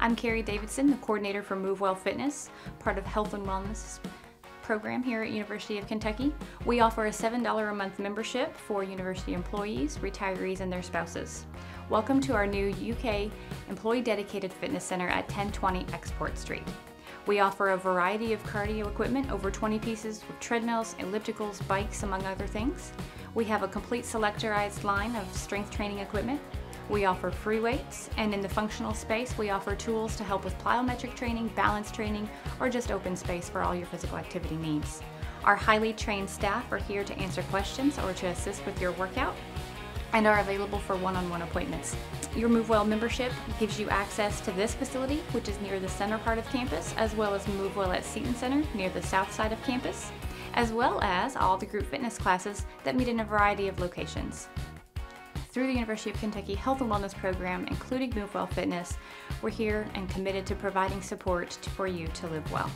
I'm Carrie Davidson, the coordinator for MoveWell Fitness, part of Health and Wellness program here at University of Kentucky. We offer a $7 a month membership for university employees, retirees, and their spouses. Welcome to our new UK employee dedicated fitness center at 1020 Export Street. We offer a variety of cardio equipment, over 20 pieces with treadmills, ellipticals, bikes, among other things. We have a complete selectorized line of strength training equipment. We offer free weights, and in the functional space, we offer tools to help with plyometric training, balance training, or just open space for all your physical activity needs. Our highly trained staff are here to answer questions or to assist with your workout and are available for one-on-one appointments. Your MoveWell membership gives you access to this facility, which is near the center part of campus, as well as MoveWell at Seaton Center near the south side of campus, as well as all the group fitness classes that meet in a variety of locations. Through the University of Kentucky Health and Wellness Program, including MoveWell Fitness, we're here and committed to providing support for you to live well.